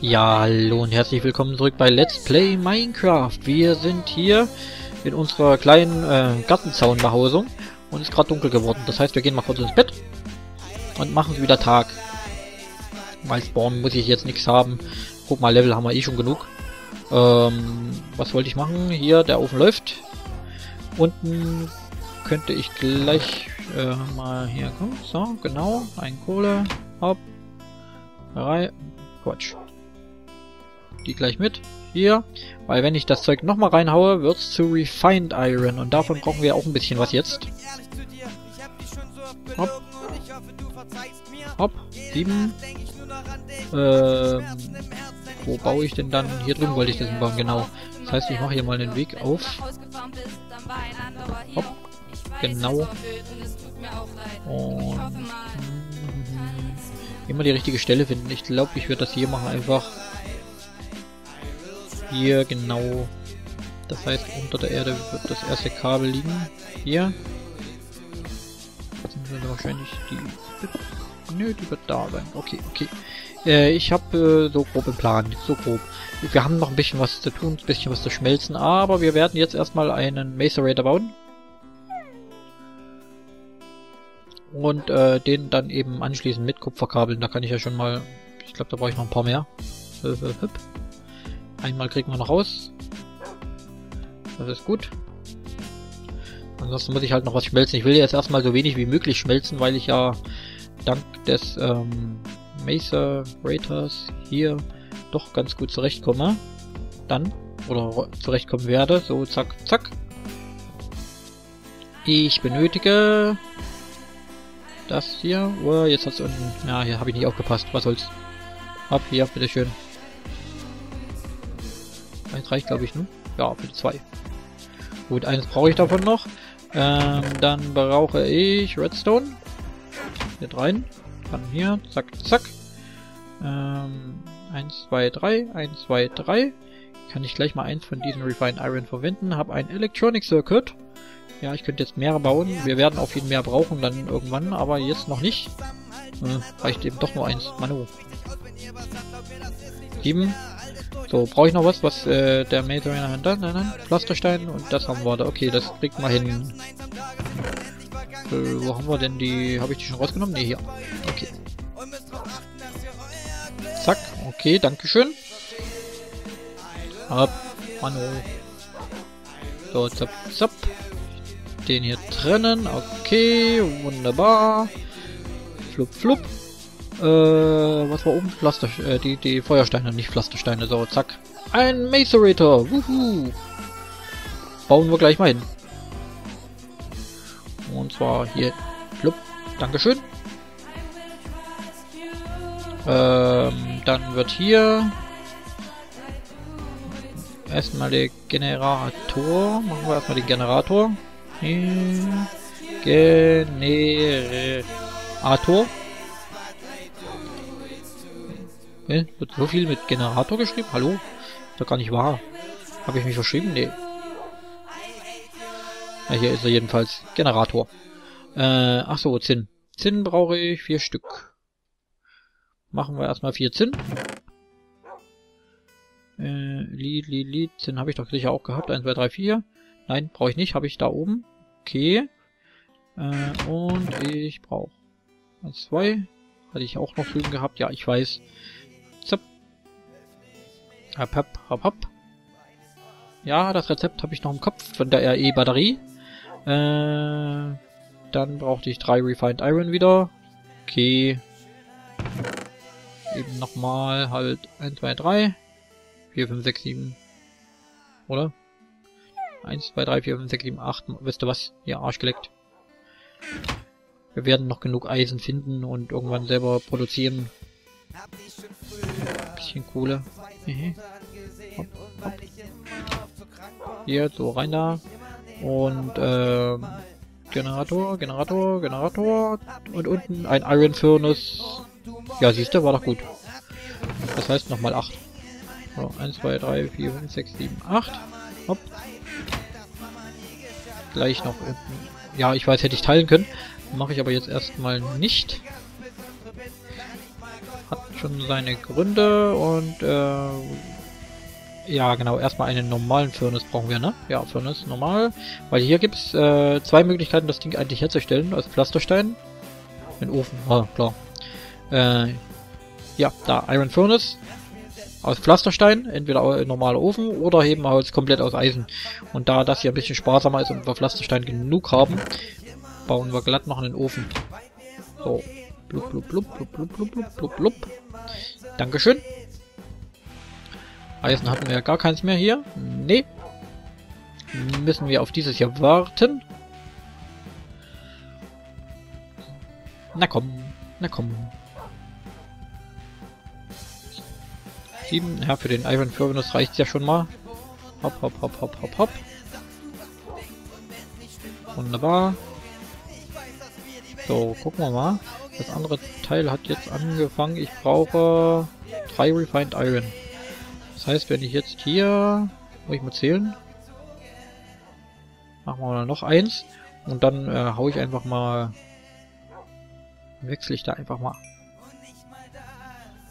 Ja, hallo und herzlich willkommen zurück bei Let's Play Minecraft. Wir sind hier in unserer kleinen äh, Gartenzaunbehausung und es ist gerade dunkel geworden. Das heißt, wir gehen mal kurz ins Bett und machen es wieder Tag. Weil Spawn muss ich jetzt nichts haben. Guck mal, Level haben wir eh schon genug. Ähm, was wollte ich machen? Hier, der Ofen läuft. Unten könnte ich gleich äh, mal hier kommen. So, genau. Ein Kohle. Hopp. Rein. Quatsch die gleich mit. Hier. Weil wenn ich das Zeug nochmal reinhaue, wird's zu Refined Iron. Und davon brauchen wir auch ein bisschen was jetzt. Hopp. Hopp. Sieben. Ähm, wo baue ich denn dann? Hier drüben wollte ich das bauen, genau. Das heißt, ich mache hier mal einen Weg auf. Hopp. Genau. Und immer die richtige Stelle finden. Ich glaube, ich würde das hier machen einfach hier genau. Das heißt, unter der Erde wird das erste Kabel liegen. Hier. Jetzt sind wir wahrscheinlich die... Nö, die wird da sein. Okay, okay. Äh, ich habe äh, so grob im Plan. So grob. Wir haben noch ein bisschen was zu tun, ein bisschen was zu schmelzen, aber wir werden jetzt erstmal einen Macerator bauen. Und äh, den dann eben anschließend mit Kupferkabeln. Da kann ich ja schon mal... Ich glaube, da brauche ich noch ein paar mehr. Einmal kriegen wir noch raus. Das ist gut. Ansonsten muss ich halt noch was schmelzen. Ich will jetzt erstmal so wenig wie möglich schmelzen, weil ich ja dank des ähm, Macerators hier doch ganz gut zurechtkomme. Dann. Oder zurechtkommen werde. So, zack, zack. Ich benötige das hier. Oh, jetzt hat's unten. Ja, hier habe ich nicht aufgepasst. Was soll's. Ab hier, bitteschön. Eins reicht, glaube ich, ne? Ja, die zwei. Gut, eines brauche ich davon noch. Ähm, dann brauche ich Redstone. Hier rein. Dann hier. Zack, zack. Ähm, 1, 2, 3. 1, 2, 3. Kann ich gleich mal eins von diesen Refined Iron verwenden. Habe ein Electronic Circuit. Ja, ich könnte jetzt mehr bauen. Wir werden auch viel mehr brauchen dann irgendwann, aber jetzt noch nicht. Äh, reicht eben doch nur eins. Manu. 7. So, brauche ich noch was, was äh, der Hand hat? Nein, nein, Pflasterstein und das haben wir da. Okay, das kriegt man hin. Äh, wo haben wir denn die? Habe ich die schon rausgenommen? Ne, hier. Okay. Zack, okay, dankeschön. Ab, Manu. So, zapp, zapp. Den hier trennen, okay, wunderbar. Flup, flup. Äh, was war oben? Pflaster, äh, die, die Feuersteine, nicht Pflastersteine. So, zack. Ein Macerator. Wuhu. Bauen wir gleich mal hin. Und zwar hier. Flup. Dankeschön. Ähm, dann wird hier erstmal der Generator. Machen wir erstmal den Generator. Generator. Ne? Wird so viel mit Generator geschrieben? Hallo? Ist doch gar nicht wahr. Habe ich mich verschrieben? Nee. Ja, hier ist er jedenfalls. Generator. Äh, ach so, Zinn. Zinn brauche ich vier Stück. Machen wir erstmal vier Zinn. Äh, Lied, Lied, Lied. Zinn habe ich doch sicher auch gehabt. 1, 2, 3, 4. Nein, brauche ich nicht. Habe ich da oben. Okay. Äh, und ich brauche 1, 2. Hatte ich auch noch drüben gehabt. Ja, ich weiß. Hopp, hopp, hopp, hopp. Ja, das Rezept habe ich noch im Kopf von der RE-Batterie. Äh, dann brauchte ich drei Refined Iron wieder. Okay. Eben nochmal halt 1, 2, 3. 4, 5, 6, 7. Oder? 1, 2, 3, 4, 5, 6, 7, 8. Wisst ihr was? Ihr Arsch geleckt. Wir werden noch genug Eisen finden und irgendwann selber produzieren. Bisschen Kohle. Hier, so rein da. Und ähm, Generator, Generator, Generator. Und unten ein Iron Furnace. Ja, siehst du, war doch gut. Das heißt nochmal 8. So, 1, 2, 3, 4, 5, 6, 7, 8. Gleich noch unten. Ja, ich weiß, hätte ich teilen können. Mache ich aber jetzt erstmal nicht. hat schon seine Gründe und äh, ja genau, erstmal einen normalen Furnace brauchen wir, ne? Ja, Furnace normal, weil hier gibt es äh, zwei Möglichkeiten, das Ding eigentlich herzustellen, aus Pflasterstein. Den Ofen, ah, klar. Äh, ja, da Iron Furnace aus Pflasterstein, entweder normaler Ofen oder heben Holz komplett aus Eisen. Und da das hier ein bisschen sparsamer ist und wir Pflasterstein genug haben, bauen wir glatt noch einen Ofen. So. Blub, blub, blub, blub, blub, blub, blub, blub. Dankeschön. Eisen hatten wir ja gar keins mehr hier. Nee. Müssen wir auf dieses hier warten. Na komm, na komm. Sieben, ja, für den Iron Furnace reicht ja schon mal. Hopp, hopp, hopp, hopp, hopp, hopp. Wunderbar. So, gucken wir mal. Das andere Teil hat jetzt angefangen. Ich brauche drei Refined Iron. Das heißt, wenn ich jetzt hier... Muss ich mal zählen? Machen wir noch eins. Und dann äh, hau ich einfach mal... Wechsle ich da einfach mal.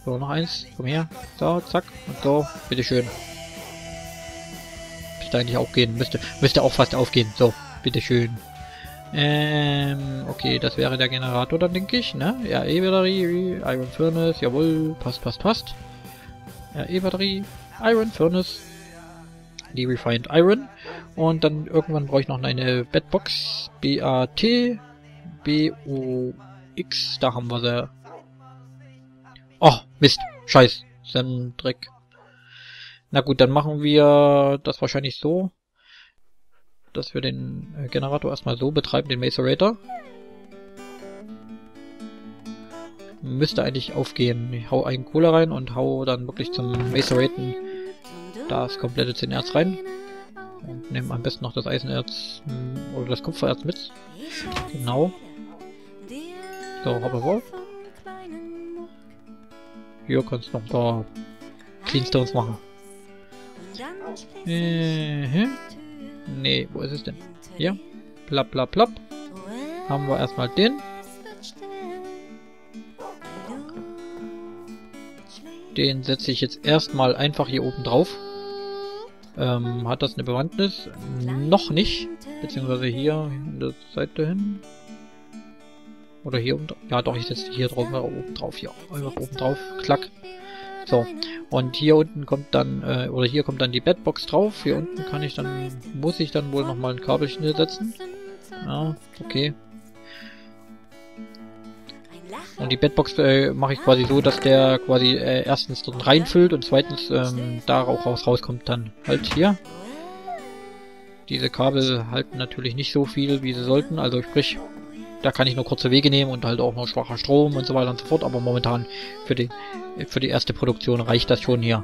So, noch eins. Komm her. So, zack. Und so. Bitteschön. Müsste eigentlich auch gehen. Müsste, müsste auch fast aufgehen. So, bitteschön. Ähm, okay, das wäre der Generator dann, denke ich, ne? Ja, E-Batterie, Iron Furnace, jawohl, passt, passt, passt. Ja, E-Batterie, Iron Furnace, die Refined Iron. Und dann irgendwann brauche ich noch eine Bedbox, B-A-T, B-O-X, da haben wir sie. Oh, Mist, scheiß, Sam Dreck. Na gut, dann machen wir das wahrscheinlich so dass wir den äh, Generator erstmal so betreiben, den Macerator. Müsste eigentlich aufgehen. Ich hau einen Kohle rein und hau dann wirklich zum Maceraten das komplette Zinnerz rein. Und nehme am besten noch das Eisenerz hm, oder das Kupfererz mit. Genau. So, hoppe Hier kannst du noch ein paar Cleanstones machen. Äh, Nee, wo ist es denn? Hier. Plopp, plopp, plopp. Haben wir erstmal den. Den setze ich jetzt erstmal einfach hier oben drauf. Ähm, hat das eine Bewandtnis? Noch nicht. Beziehungsweise hier in der Seite hin. Oder hier drauf. Ja doch, ich setze hier drauf, oben drauf. Hier, einfach oben drauf. Klack. So, und hier unten kommt dann, äh, oder hier kommt dann die Bedbox drauf. Hier unten kann ich dann, muss ich dann wohl nochmal ein Kabelchen setzen. Ja, okay. Und die Bedbox äh, mache ich quasi so, dass der quasi äh, erstens dort reinfüllt und zweitens ähm, da auch raus rauskommt dann halt hier. Diese Kabel halten natürlich nicht so viel, wie sie sollten, also sprich, da kann ich nur kurze Wege nehmen und halt auch noch schwacher Strom und so weiter und so fort. Aber momentan für die, für die erste Produktion reicht das schon hier.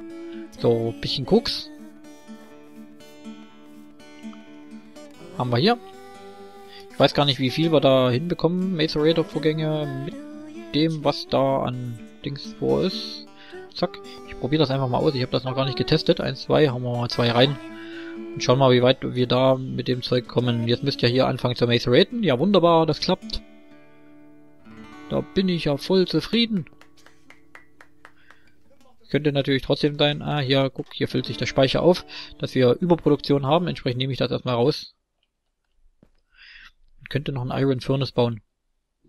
So, bisschen Koks. Haben wir hier. Ich weiß gar nicht, wie viel wir da hinbekommen. Macerator-Vorgänge mit dem, was da an Dings vor ist. Zack. Ich probiere das einfach mal aus. Ich habe das noch gar nicht getestet. Eins, zwei. Haben wir mal zwei rein. Und schauen mal, wie weit wir da mit dem Zeug kommen. Jetzt müsst ihr hier anfangen zu maceraten. Ja, wunderbar, das klappt. Da bin ich ja voll zufrieden. Könnte natürlich trotzdem sein, ah, hier, guck, hier füllt sich der Speicher auf, dass wir Überproduktion haben. Entsprechend nehme ich das erstmal raus. Und könnte noch ein Iron Furnace bauen.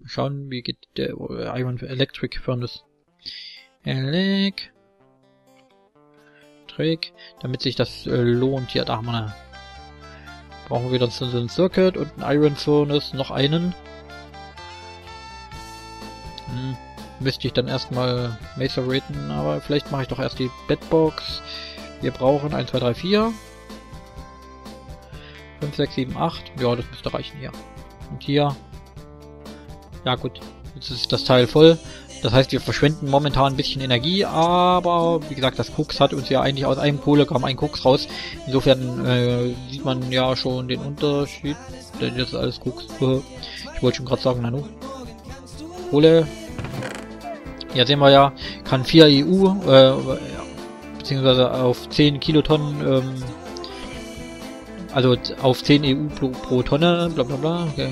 Schauen, wie geht der Iron Electric Furnace. Elec Trick, damit sich das äh, lohnt. Hier, da haben wir. Brauchen wir wieder so einen Circuit und einen Iron Furnace, noch einen. Hm, müsste ich dann erstmal maceraten, aber vielleicht mache ich doch erst die Bedbox. Wir brauchen 1, 2, 3, 4. 5, 6, 7, 8. Ja, das müsste reichen hier. Und hier. Ja gut, jetzt ist das Teil voll. Das heißt, wir verschwenden momentan ein bisschen Energie, aber wie gesagt, das Koks hat uns ja eigentlich aus einem Kohlegramm ein Koks raus. Insofern äh, sieht man ja schon den Unterschied. Denn das ist alles Koks. Ich wollte schon gerade sagen, Nanu. Kohle. Ja, sehen wir ja, kann 4 EU, äh, beziehungsweise auf 10 Kilotonnen ähm, also auf 10 EU pro, pro Tonne, bla bla bla. Hier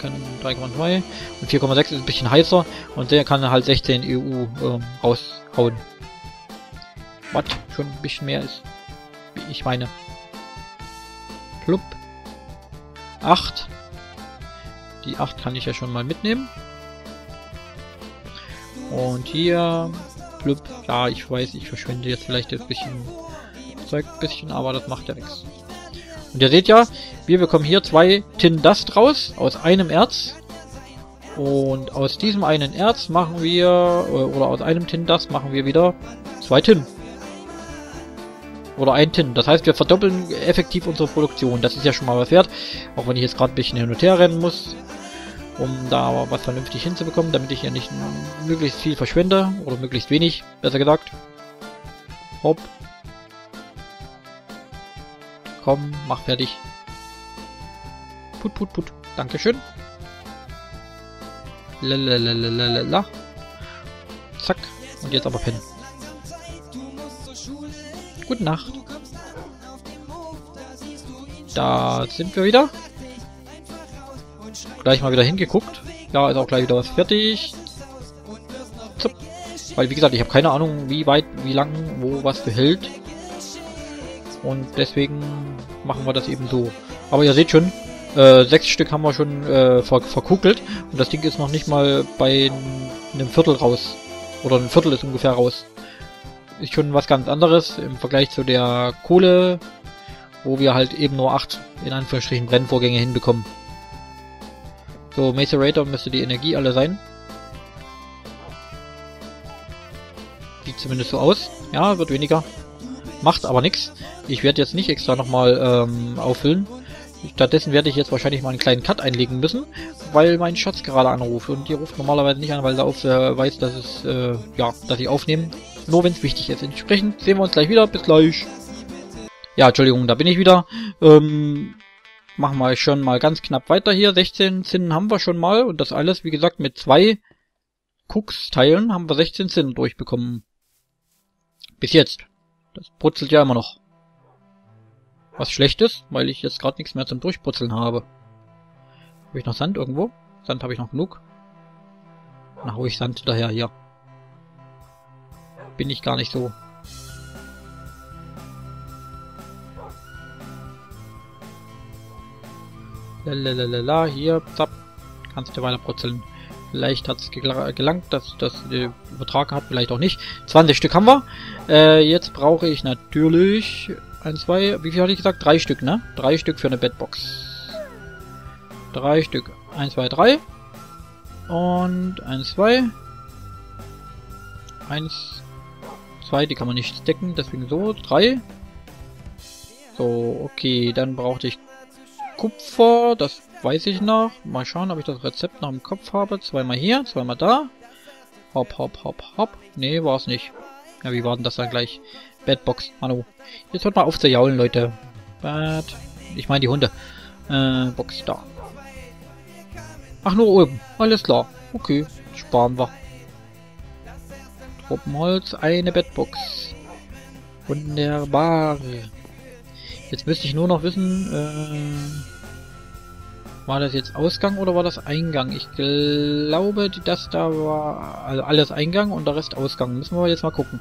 kann 3,2 und 4,6 ist ein bisschen heißer und der kann halt 16 EU ähm, raushauen. Was schon ein bisschen mehr ist, wie ich meine. Plupp. 8. Die 8 kann ich ja schon mal mitnehmen. Und hier, blub, ja, ich weiß, ich verschwende jetzt vielleicht ein bisschen Zeug, bisschen, aber das macht ja nichts. Und ihr seht ja, wir bekommen hier zwei Tin Dust raus, aus einem Erz. Und aus diesem einen Erz machen wir, äh, oder aus einem Tin Dust machen wir wieder zwei Tin. Oder ein Tin. Das heißt, wir verdoppeln effektiv unsere Produktion. Das ist ja schon mal was wert. Auch wenn ich jetzt gerade ein bisschen hin und her rennen muss um da was vernünftig hinzubekommen, damit ich hier nicht möglichst viel verschwende, oder möglichst wenig, besser gesagt. Hopp. Komm, mach fertig. Put, put, put. Dankeschön. Lalalala. Zack. Und jetzt aber pennen. Gute Nacht. Da sind wir wieder gleich mal wieder hingeguckt. Ja, ist auch gleich wieder was fertig. Zup. Weil, wie gesagt, ich habe keine Ahnung, wie weit, wie lang, wo was behält. Und deswegen machen wir das eben so. Aber ihr seht schon, äh, sechs Stück haben wir schon äh, ver verkugelt. Und das Ding ist noch nicht mal bei einem Viertel raus. Oder ein Viertel ist ungefähr raus. Ist schon was ganz anderes im Vergleich zu der Kohle, wo wir halt eben nur acht, in Anführungsstrichen, Brennvorgänge hinbekommen. So, Macerator müsste die Energie alle sein. Sieht zumindest so aus. Ja, wird weniger. Macht aber nichts. Ich werde jetzt nicht extra nochmal ähm, auffüllen. Stattdessen werde ich jetzt wahrscheinlich mal einen kleinen Cut einlegen müssen, weil mein Schatz gerade anruft. Und die ruft normalerweise nicht an, weil er auf, äh, weiß, dass es, äh, ja, dass ich aufnehme. Nur wenn es wichtig ist. Entsprechend sehen wir uns gleich wieder. Bis gleich. Ja, Entschuldigung, da bin ich wieder. Ähm, machen wir schon mal ganz knapp weiter hier. 16 Zinnen haben wir schon mal und das alles, wie gesagt, mit zwei Cooks-Teilen haben wir 16 Zinnen durchbekommen. Bis jetzt. Das brutzelt ja immer noch. Was schlecht ist, weil ich jetzt gerade nichts mehr zum Durchbrutzeln habe. Habe ich noch Sand irgendwo? Sand habe ich noch genug. Dann hau ich Sand daher hier. Bin ich gar nicht so Lalalala, hier, zapp, kannst du weiter brutzeln. Vielleicht hat es gelangt, dass das übertragen hat, vielleicht auch nicht. 20 Stück haben wir. Äh, jetzt brauche ich natürlich ein, zwei, wie viel hatte ich gesagt? Drei Stück, ne? Drei Stück für eine Bedbox. Drei Stück. Eins, zwei, drei. Und eins, zwei. Eins, zwei, die kann man nicht decken, deswegen so. Drei. So, okay, dann brauchte ich Kupfer, das weiß ich noch. Mal schauen, ob ich das Rezept noch im Kopf habe. Zweimal hier, zweimal da. Hopp, hopp, hopp, hopp. Nee, war es nicht. Ja, wie war denn das dann gleich? Badbox, hallo. Jetzt hört mal auf zu jaulen, Leute. Bad. Ich meine die Hunde. Äh, Box da. Ach, nur oben. Alles klar. Okay, sparen wir. Tropenholz, eine Bettbox. Wunderbar. Jetzt müsste ich nur noch wissen, äh, war das jetzt Ausgang oder war das Eingang? Ich glaube, das da war also alles Eingang und der Rest Ausgang. Müssen wir jetzt mal gucken.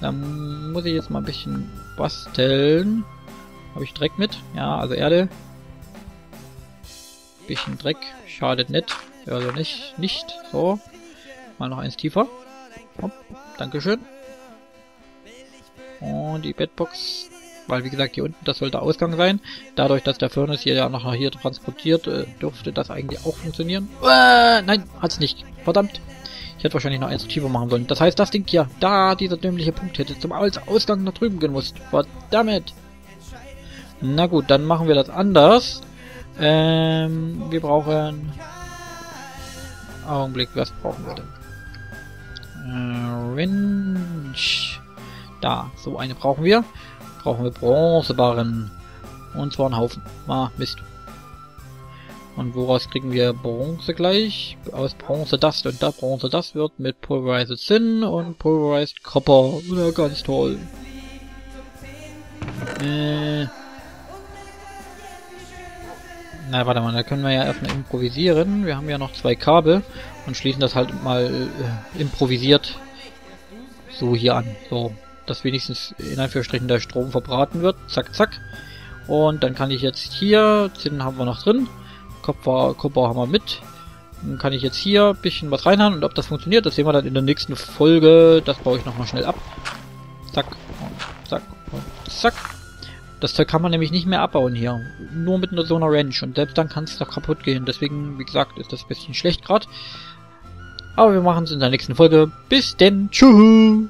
Dann muss ich jetzt mal ein bisschen basteln. Habe ich Dreck mit? Ja, also Erde. Bisschen Dreck. Schadet nicht. Also nicht. Nicht. So. Mal noch eins tiefer. Hopp. Dankeschön. Und die Bedbox weil wie gesagt hier unten, das sollte Ausgang sein. Dadurch, dass der Furnace hier ja noch hier transportiert, äh, dürfte das eigentlich auch funktionieren. Äh, nein, hat's nicht. Verdammt. Ich hätte wahrscheinlich noch eins tiefer machen sollen. Das heißt, das Ding hier, da dieser dämliche Punkt hätte zum Ausgang nach drüben gemusst. Verdammt. Na gut, dann machen wir das anders. Ähm, wir brauchen... Augenblick, was brauchen wir denn? Äh, Winch. Da, so eine brauchen wir brauchen wir Bronzebarren. Und zwar einen Haufen. Ah, Mist. Und woraus kriegen wir Bronze gleich? Aus Bronze Dust. Und da Bronze Dust wird mit Pulverized Sin und Pulverized Copper. Ja, ganz toll. Äh. Na, warte mal, da können wir ja erstmal improvisieren. Wir haben ja noch zwei Kabel und schließen das halt mal äh, improvisiert so hier an. So, dass wenigstens in Anführungsstrichen der Strom verbraten wird. Zack, zack. Und dann kann ich jetzt hier, Zinn haben wir noch drin, Kupfer, Kupfer haben wir mit. Dann kann ich jetzt hier ein bisschen was reinhauen und ob das funktioniert, das sehen wir dann in der nächsten Folge. Das baue ich nochmal schnell ab. Zack, und zack, und zack. Das Zeug kann man nämlich nicht mehr abbauen hier. Nur mit so einer Range. Und selbst dann kann es doch kaputt gehen. Deswegen, wie gesagt, ist das ein bisschen schlecht gerade. Aber wir machen es in der nächsten Folge. Bis denn. Tschüss.